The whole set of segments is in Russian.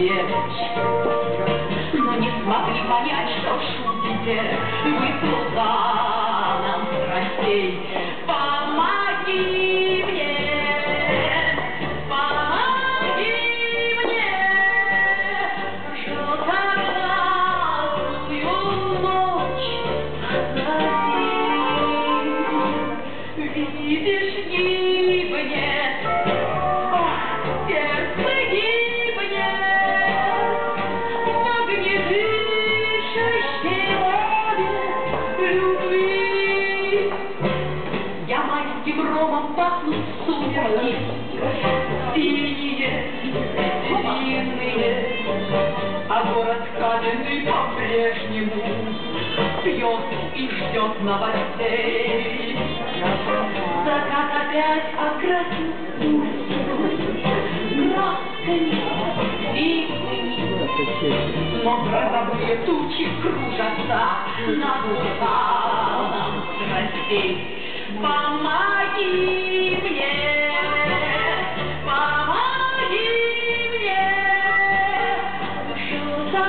девочка. Но не смотришь понять, что в шутите вы султаном майским ромом пахнут сумерки, синие, длинные, а город каменный по-прежнему пьет и ждет новостей. Закат опять окрасил красками синими, но грозовые тучи кружатся над вулканом страстей. Помоги мне, помоги мне, душу за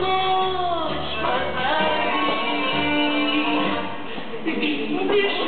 ночь позови. Ведь не